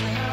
Yeah.